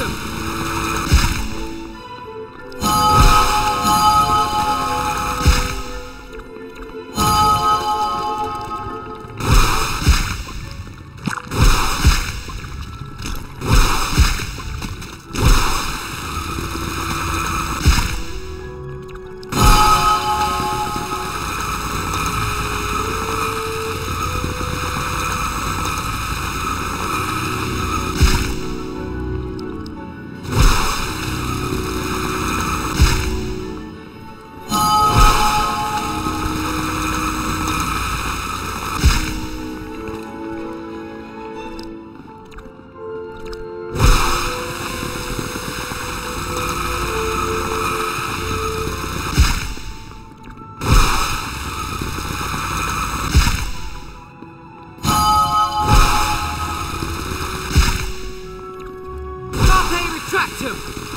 him! him.